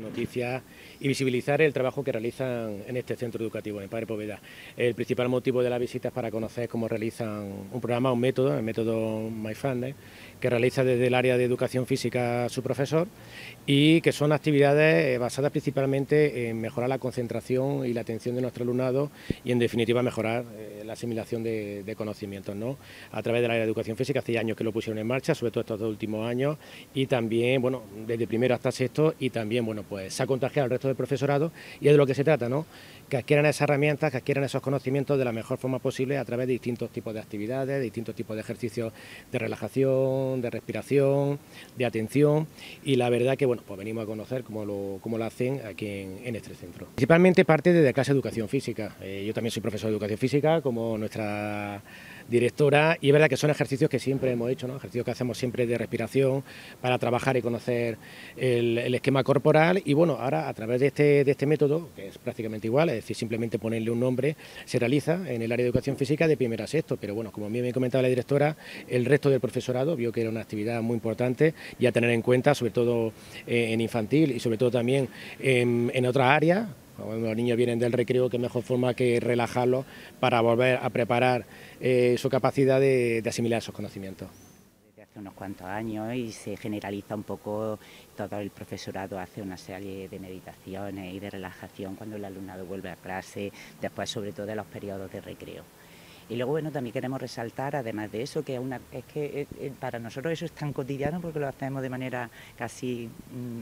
potenciar y visibilizar el trabajo que realizan en este centro educativo, en Padre Poveda. El principal motivo de la visita es para conocer cómo realizan un programa, un método, el método MyFunded, que realiza desde el área de educación física su profesor y que son actividades eh, basadas principalmente en mejorar la concentración y la atención de nuestro alumnado y en definitiva mejorar eh, la asimilación de, conocimientos ¿no? a través del área de educación física, hace años que lo pusieron en marcha, sobre todo estos dos últimos años y también, bueno, desde primero hasta sexto y también, bueno, pues se ha contagiado al resto del profesorado y es de lo que se trata, ¿no? que adquieran esas herramientas, que adquieran esos conocimientos de la mejor forma posible a través de distintos tipos de actividades, de distintos tipos de ejercicios de relajación, de respiración, de atención y la verdad que bueno, pues venimos a conocer cómo lo, hacen aquí en, este centro. Principalmente parte de clase de educación física. Eh, yo también soy profesor de educación física, como nuestra directora, y es verdad que son ejercicios que siempre hemos hecho, ¿no? ejercicios que hacemos siempre de respiración para trabajar y conocer el, esquema corporal, y bueno, ahora a través de este, de este método, que es prácticamente igual, es decir, simplemente ponerle un nombre, se realiza en el área de educación física de primera a sexto, pero bueno, como bien me comentaba la directora, el resto del profesorado vio que era una actividad muy importante y a tener en cuenta, sobre todo eh, en infantil y sobre todo también en otras áreas, cuando los niños vienen del recreo, qué mejor forma que relajarlos para volver a preparar eh, su capacidad de, asimilar esos conocimientos Desde hace unos cuantos años y se generaliza un poco todo el profesorado hace una serie de meditaciones y de relajación cuando el alumnado vuelve a clase, después sobre todo de los periodos de recreo. Y luego, bueno, también queremos resaltar, además de eso, que eh, eh, para nosotros eso es tan cotidiano porque lo hacemos de manera casi mm,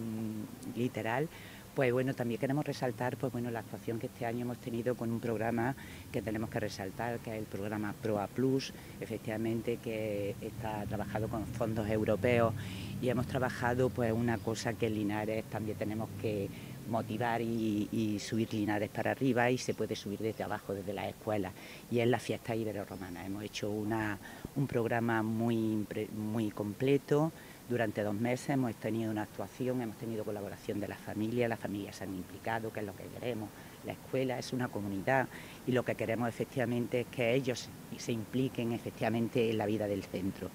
mm, literal, pues bueno, también queremos resaltar pues bueno, la actuación que este año hemos tenido con un programa que tenemos que resaltar, que es el programa PROA Plus, efectivamente que está trabajado con fondos europeos y hemos trabajado pues una cosa que en Linares también tenemos que motivar y, subir Linares para arriba y se puede subir desde abajo, desde la escuela, y es la fiesta ibero-romana. Hemos hecho una, un programa muy, muy completo, durante dos meses hemos tenido una actuación, hemos tenido colaboración de las familias, las familias se han implicado, que es lo que queremos. La escuela es una comunidad y lo que queremos efectivamente es que ellos se impliquen efectivamente en la vida del centro.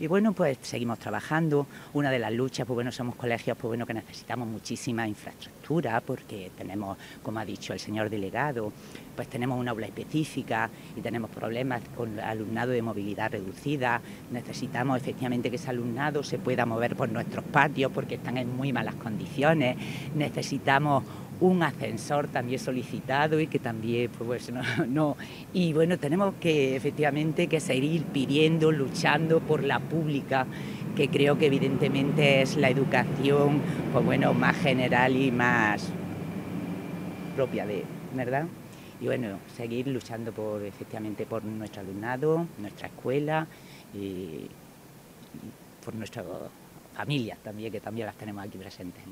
Y bueno, pues seguimos trabajando. Una de las luchas, pues bueno, somos colegios, pues bueno, que necesitamos muchísima infraestructura porque tenemos, como ha dicho el señor delegado, pues tenemos una aula específica y tenemos problemas con alumnado de movilidad reducida. Necesitamos efectivamente que ese alumnado se pueda mover por nuestros patios porque están en muy malas condiciones. Necesitamos un ascensor también solicitado y que también, pues no, y bueno, tenemos que efectivamente que seguir pidiendo, luchando por la pública, que creo que evidentemente es la educación, pues bueno, más general y más propia de, ¿verdad? Y bueno, seguir luchando por efectivamente por nuestro alumnado, nuestra escuela y por nuestras familias también, que también las tenemos aquí presentes.